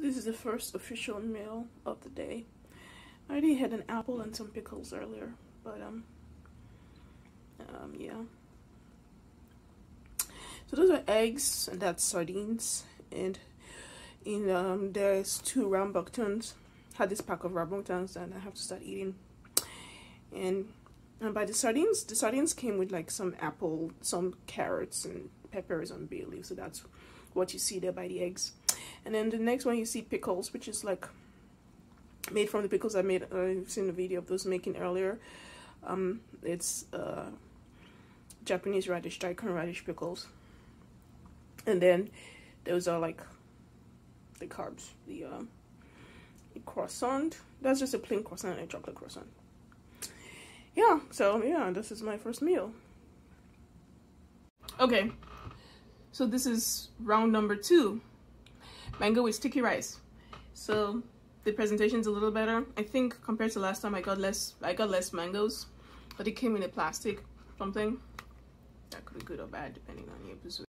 This is the first official meal of the day. I already had an apple and some pickles earlier, but um, um yeah. So those are eggs and that's sardines and in um there's two rambutans. Had this pack of rambutans and I have to start eating. And and by the sardines, the sardines came with like some apple, some carrots and peppers and bay leaf. So that's what you see there by the eggs. And then the next one you see pickles, which is like made from the pickles I made. I've seen a video of those making earlier. Um, it's uh, Japanese radish, daikon radish pickles. And then those are like the carbs, the, uh, the croissant. That's just a plain croissant and a chocolate croissant. Yeah, so yeah, this is my first meal. Okay, so this is round number two. Mango with sticky rice. So the presentation's a little better. I think compared to last time I got less I got less mangoes. But it came in a plastic something. That could be good or bad depending on your.